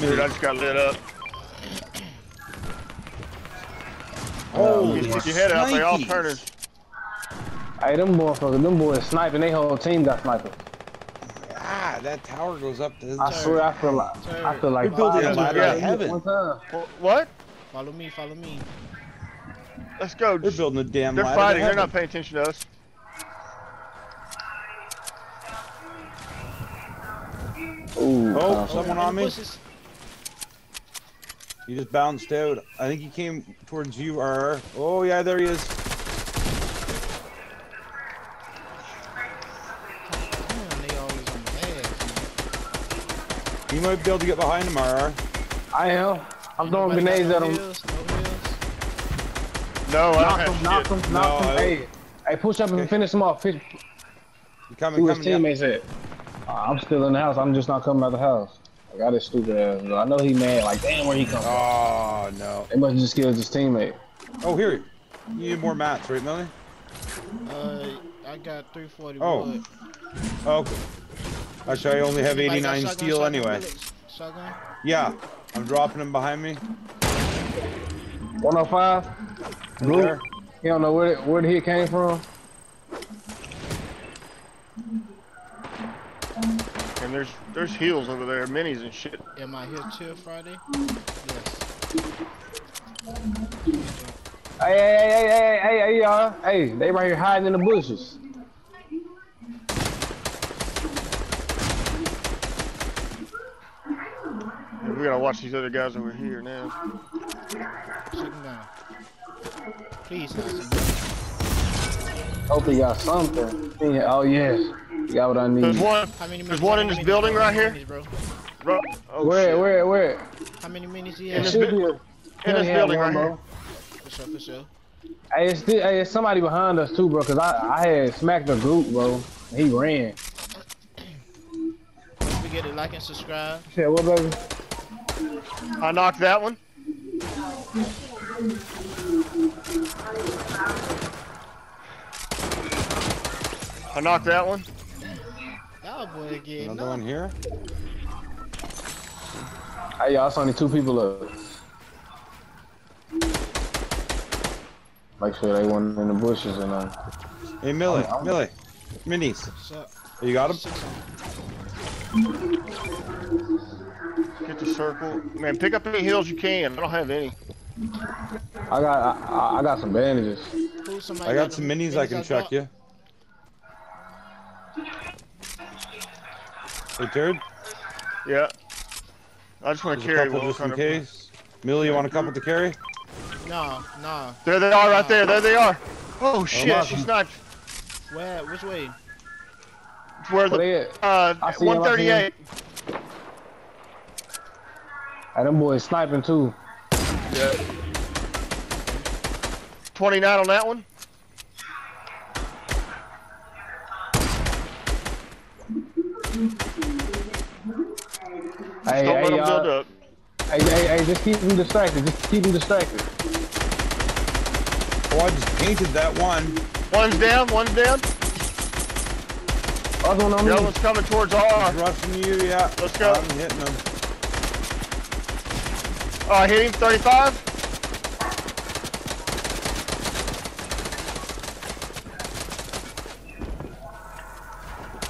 Dude, I just got lit up. Oh, Get, get your head out, they all snikes. turners. Hey, them motherfuckers, them boys sniping. They whole team got snipers. Ah, that tower goes up to. I swear, I feel like I feel like We're building a five ladder people to at heaven. One time. What? Follow me, follow me. Let's go. They're building a damn They're ladder to fighting, they're not paying attention to us. Ooh, Oh, someone on me. bushes. He just bounced out. I think he came towards you, RR. Oh, yeah, there he is. Damn, they always on the ass. You might be able to get behind him, RR. I am. I'm throwing grenades at him. heals, no heals. No, I don't Knock have him, knock shit. him, knock No, him. I- Hey, hey, push up Okay. and finish him off. Fish, You coming, who his coming. yeah. teammates at? Uh, I'm still in the house. I'm just not coming out of the house. I got this stupid ass. bro. I know he mad. Like, damn, where he come from? Oh, no. They must have just killed his teammate. Oh, here. You need more mats, right, Melanie? Uh, I got 340 Oh. wood. Oh, okay. Actually, I only have 89 shotgun, steel shotgun anyway. Shotgun? Yeah, I'm dropping him behind me. 105. Blue. There. He don't know where where the hit came from. And there's there's heals over there, minis and shit. Am I here till Friday? Yes. Hey, hey, hey, hey, hey, hey, hey, y'all. Hey, they right here hiding in the bushes. We gotta watch these other guys over here now. Shoot him down. Please, Nelson. Hope he got something. Yeah, Oh yes, he got what I There's one. How many There's one in this building right here. bro? Oh, Where, shit. where, where? How many minis he In has? this bu- in this building one, right bro. For sure, for sure. Hey, it's, still, hey, it's somebody behind us too, bro. Cause I, I had smacked the group, bro. He ran. Don't forget to like and subscribe. Said what, baby? I knocked that one. I knocked that one. Y'all boy getting Another one here. Hey, y'all, it's only two people up. Make sure they weren't in the bushes or uh. Hey, Millie, I'm- I'm- Millie. Minis. What's up? You got them? Get the circle. Man, pick up any heals you can. I don't have any. I got, I, I- I got some bandages. Who, I got them some minis I can check dropped? you. Hey, Jared. Yeah. I just want to carry one. just in case. Millie, you want a couple to carry? No, no. There they are, right there. There they are. Oh shit! Mark She 'em. sniped. Where? Which way? Where Where the uh I see 'em, I see 'em. 138. Hey, them boys sniping too. Yeah. 29 on that one. Hey, Don't let hey, them build y'all. up. Hey, hey, hey, just keep them distracted. Just keep them distracted. Oh, I just painted that one. One's down. One's down. Other one on The me. one's coming towards R. He's rushing you, yeah. Let's go. I'm hitting him. Oh, I hit him. 35.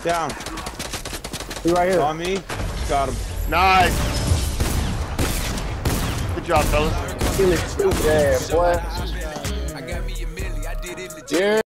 Down. He right here. On me. Got him. Nice. Good job, fellas. Kill it, stupid ass boy. Subscribe, yeah. I got me a milli, I did it legit. Yeah.